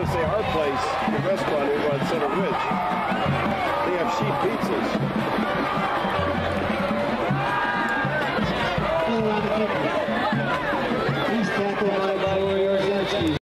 to say our place, the restaurant over on Center Ridge, they have sheet pizzas.